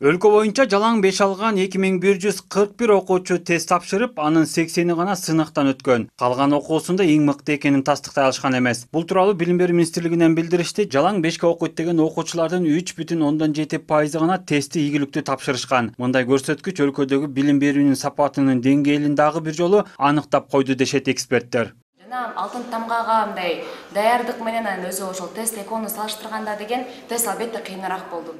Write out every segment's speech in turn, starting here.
өлкө боюнча жалаң беш алган эки миң бир жүз кырк бир окуучу тест тапшырып анын сексени гана сынактан өткөн калган окуусунда эң мыкты экенин тастыктай алышкан эмес бул тууралуу билим берүү министрлигинен билдиришти жалаң бешке окуйт деген окуучулардын үч бүтүн ондон жети пайызы гана тестти ийгиликтүү тапшырышкан мындай көрсөткүч өлкөдөгү билим берүүнүн сапатынын деңгээлин дагы бир жолу аныктап койду дешет эксперттер. Жана алтын тамгага мындай даярдык менен анан өзү ошол тест экөөнү салыштырганда деген тест албетте кыйыныраак болду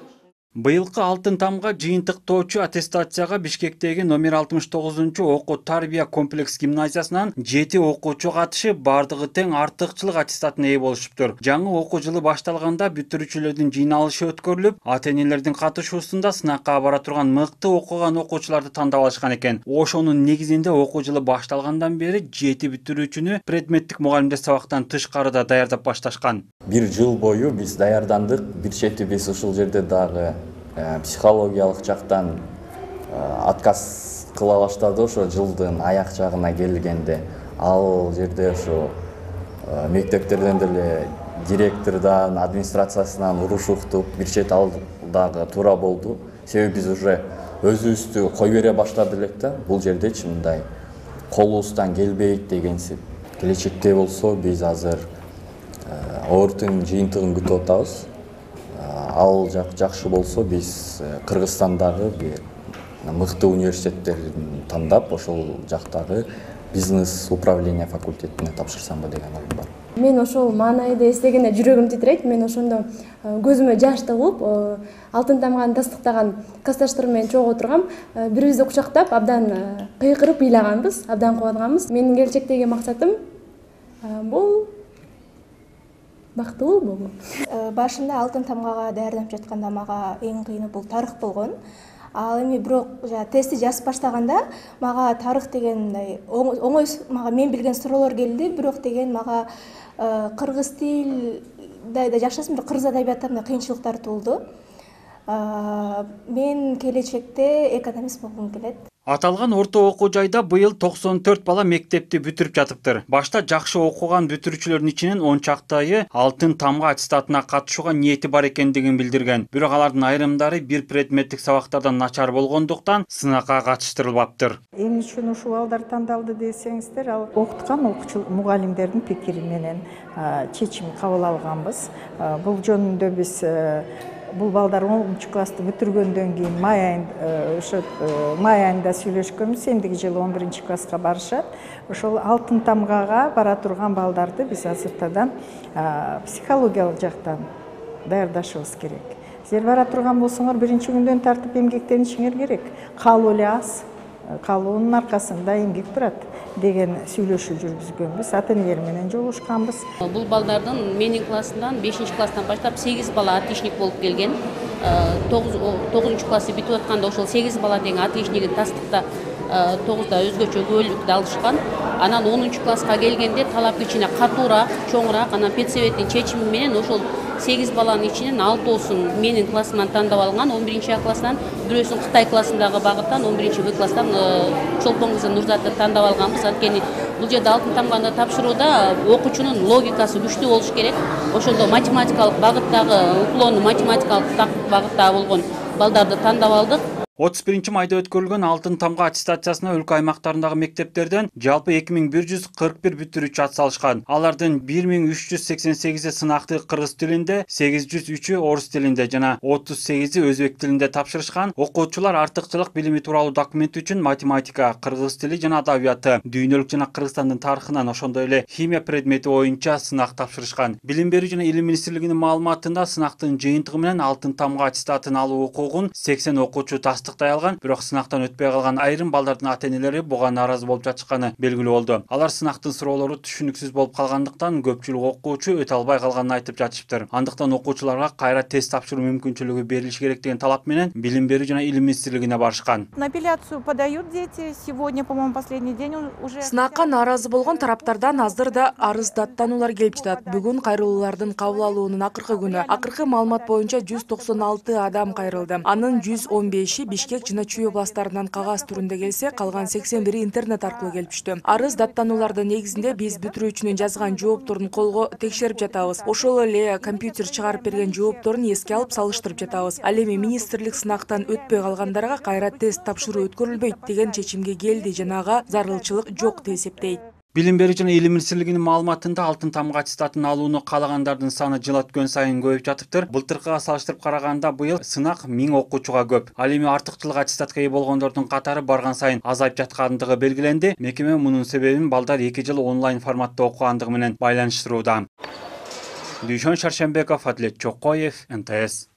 быйылкы алтын тамга жыйынтыктоочу аттестацияга бишкектеги номер алтымыш тогузунчу окуу тарбия комплекс гимназиясынан жети окуучу катышып баардыгы тең артыкчылык аттестатына ээ болушуптур. Жаңы окуу жылы башталганда бүтүрүүчүлөрдүн жыйналышы өткөрүлүп ата энелердин катышуусунда сынакка бара турган мыкты окуган окуучуларды тандап алышкан экен. Ошонун негизинде окуу жылы башталгандан бери жети бүтүрүүчүнү предметтик мугалимдер сабактан тышкарыда даярдап башташкан бир жыл бою биз даярдандык бир чети биз ушул жерде дагы психологиялык жактан отказ кыла баштады ошо жылдын аяк жагына келгенде. Ал жерде ошо э, мектептерден деле директордон администрациясынан уруш уктук бир чет ал дагы туура болду. Себеби биз уже өзүбүздү кой бере баштады элек да бул жердечи мындай колубуздан келбейт дегенсип келечекте болсо биз азыр обртун жыйынтыгын күтүп атабыз ал жак жакшы болсо э, кыргызстандагы бир мыкты университеттерин тандап ошол жактагы бизнес управление факультетине тапшырсамбы деген оюм бар. Мен ошол маанайды эстегенде жүрөгүм титирейт мен ошондо э, көзүмө жаш тыгылып э, алтын тамганы тастыктаган классташтарым менен чогуу отургам бири бирибизди кучактап абдан кыйкырып ыйлаганбыз абдан кубанганбыз. Менин келечектеги максатым бул бактылуу болуу э, башында алтын тамгага даярданып жатканда мага эң кыйыны бул тарых болгон. Ал эми бирок жанагы тестти жазып баштаганда мага тарых деген мындай оңой мага мен билген суроолор келди. Бирок деген мага э, кыргыз тилде да жакшы бирок кыргыз адабиятында мындай кыйынчылыктар туулду э, мен келечекте экономист болгум келет аталган орто окуу жайда быйыл токсон төрт бала мектепти бүтүрүп жатыптыр. Башта жакшы окуган бүтүрүүчүлөрдүн ичинен он чактайы алтын тамга аттестатына катышууга ниети бар экендигин билдирген. Бирок алардын айрымдары бир предметтик сабактардан начар болгондуктан сынакка катыштырылбаптыр. Эмне үчүн ушул балдар тандалды десеңиздер ал окуткан окуучу мугалимдердин пикири менен чечим кабыл алганбыз. Бул жөнүндө биз бул балдар онунчу классты бүтүргөндөн кийин май айында ошо май айында сүйлөшкөнбүз эмдиги жылы он биринчи класска барышат. Ошол алтын тамгага бара турган балдарды биз азыртадан психологиялык жактан даярдашыбыз керек. Силер бара турган болсоңор биринчи күндөн тартып эмгектенишиңер керек. Калуу эле аз калуунун аркасында эмгек турат деген сүйлөшүү жүргүзгөнбүз. Ата энелер менен жолугушканбыз бул балдардын менин классымдан бешинчи класстан баштап сегиз бала отличник болуп келген. Тогузунчу классты бүтүп атканда ошол сегиз бала тең отличнигин тастыкта тогузда өзгөчө көбөлүктү алышкан анан онунчу класска келгенде талап кичине катуураак чоңураак анан педсоветтин чечими менен ошол сегиз баланын ичинен алтоосун менин классыман тандап алынган он биринчи а класстан бирөөсүн кытай классындагы багыттан он биринчи в класстан чолпон кызы нурзатты тандап алганбыз. Анткени бул жерде алтын тамганы тапшырууда окуучунун логикасы күчтүү болуш керек. Ошондо математикалык багыттагы уклону математикалык багыттагы болгон балдарды тандап алдык. Отуз биринчи майда өткөрүлгөн алтын тамга аттестациясына өлкө аймактарындагы мектептерден жалпы эки миң бир жүз кырк бир бүтүрүүчү ат салышкан. Алардын бир миң үч жүз сексен сегизи сынакты кыргыз тилинде сегиз жүз үчү орус тилинде жана отуз сегизи өзбек тилинде тапшырышкан. Окуучулар артыкчылык билими тууралуу документ үчүн математика кыргыз тили жана адабияты дүйнөлүк жана кыргызстандын тарыхынан ошондой эле химия предмети боюнча сынак тапшырышкан. Билим берүү жана илим министрлигинин маалыматында сынактын жыйынтыгы менен алтын тамга аттестатын алуу укугун сексен окуучу тастык тастыктай алган бирок сынактан өтпөй калган айрым балдардын ата энелери буга нааразы болуп жатышканы белгилүү болду алар сынактын суроолору түшүнүксүз болуп калгандыктан көпчүлүк окуучу өтө албай калганын айтып жатышыптыр андыктан окуучуларга кайра тест тапшыруу мүмкүнчүлүгү берилиши керек деген талап менен билим берүү жана илим министрлигине барышкан на апелляцию подают дети сегодня по моему последний день уже сынакка нааразы болгон тараптардан азыр да арыз даттануулар келип жатат бүгүн кайрылуулардын кабыл алуунун акыркы күнү акыркы маалымат боюнча жүз токсон алты адам кайрылды анын жүз он беши бишкек жана чүй областтарынан кагаз түрүндө келсе калган сексен бири интернет аркылуу келип түштү. Арыз даттануулардын негизинде биз бүтүрүүчүнүн жазган жоопторун колго текшерип жатабыз ошол эле компьютер чыгарып берген жоопторун эске алып салыштырып жатабыз. Ал эми министрлик сынактан өтпөй калгандарга кайра тест тапшыруу өткөрүлбөйт деген чечимге келди. Жана ага зарылчылык жок деп эсептейт билим берүү жана илим министрлигинин маалыматында алтын тамга аттестатын алууну каалагандардын саны жыл өткөн сайын көбөйүп жатыптыр. Былтыркыга салыштырып караганда быйыл сынак миң окуучуга көп. Ал эми артыкчылык аттестатка ээ катары барган сайын азайып жаткандыгы белгиленди мекеме мунун себебин балдар эки жыл онлайн форматта окугандыгы менен байланыштырууда дүйшөн шаршембеков адилет нтс.